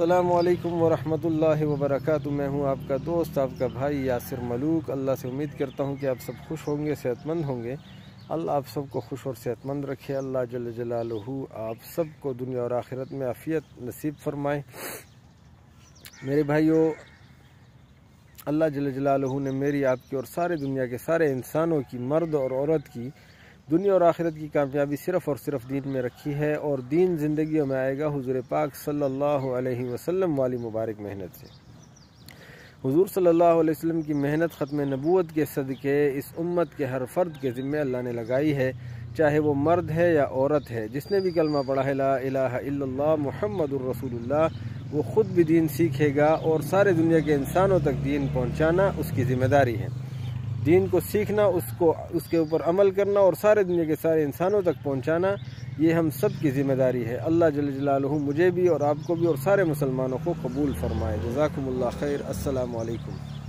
असलकम वरहमल वबरक मैं हूँ आपका दोस्त, आपका भाई यासिर मलूक। अल्लाह से उम्मीद करता हूँ कि आप सब खुश होंगे, सेहतमंद होंगे। अल्लाह आप सबको खुश और सेहतमंद रखे। अल्लाह जल जलालहू आप सबको दुनिया और आखिरत में आफ़ियत नसीब फरमाए। मेरे भाइयों, अल्लाह जल जलालहू ने मेरी, आपकी और सारे दुनिया के सारे इंसानों की, मर्द और औरत की दुनिया और आखिरत की कामयाबी सिर्फ़ और सिर्फ़ दीन में रखी है और दीन ज़िंदगी में आएगा हुजूर पाक सल्लल्लाहु अलैहि वसल्लम वाली मुबारक मेहनत से। हुजूर सल्लल्लाहु अलैहि वसल्लम की मेहनत ख़त्म नबूत के सदक़े इस उम्मत के हर फ़र्द के ज़िम्मे अल्लाह ने लगाई है, चाहे वो मर्द है या औरत है। जिसने भी कलमा पढ़ा है, ला इल्लल्लाह मुहम्मदुर रसूलुल्लाह, वो ख़ुद भी दीन सीखेगा और सारे दुनिया के इंसानों तक दीन पहुँचाना उसकी ज़िम्मेदारी है। दीन को सीखना, उसको, उसके ऊपर अमल करना और सारे दुनिया के सारे इंसानों तक पहुंचाना, ये हम सब की ज़िम्मेदारी है। अल्लाह जल जलालहू मुझे भी और आपको भी और सारे मुसलमानों को कबूल फरमाए। जजाकम्ला खैर। अस्सलाम वालेकुम